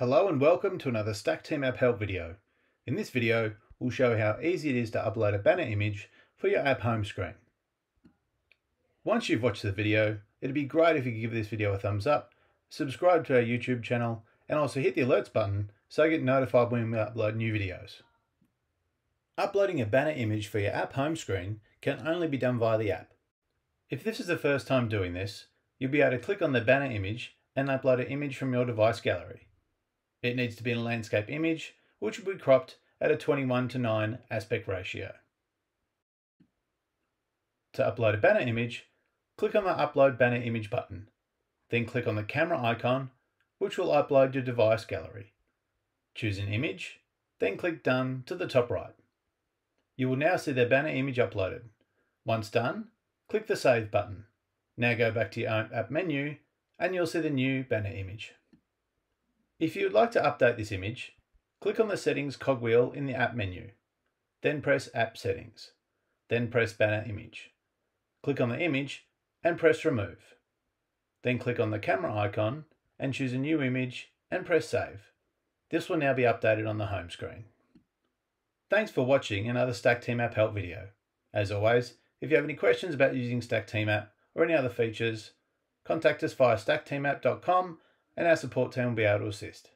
Hello and welcome to another Stack Team App Help video. In this video, we'll show how easy it is to upload a banner image for your app home screen. Once you've watched the video, it'd be great if you could give this video a thumbs up, subscribe to our YouTube channel, and also hit the alerts button so you get notified when we upload new videos. Uploading a banner image for your app home screen can only be done via the app. If this is the first time doing this, you'll be able to click on the banner image and upload an image from your device gallery. It needs to be in a landscape image, which will be cropped at a 21 to 9 aspect ratio. To upload a banner image, click on the Upload Banner Image button. Then click on the camera icon, which will upload your device gallery. Choose an image, then click Done to the top right. You will now see the banner image uploaded. Once done, click the Save button. Now go back to your app menu and you'll see the new banner image. If you would like to update this image, click on the Settings cogwheel in the App menu. Then press App Settings. Then press Banner Image. Click on the image and press Remove. Then click on the camera icon and choose a new image and press Save. This will now be updated on the home screen. Thanks for watching another Stack Team App Help video. As always, if you have any questions about using Stack Team App or any other features, contact us via stackteamapp.com and our support team will be able to assist.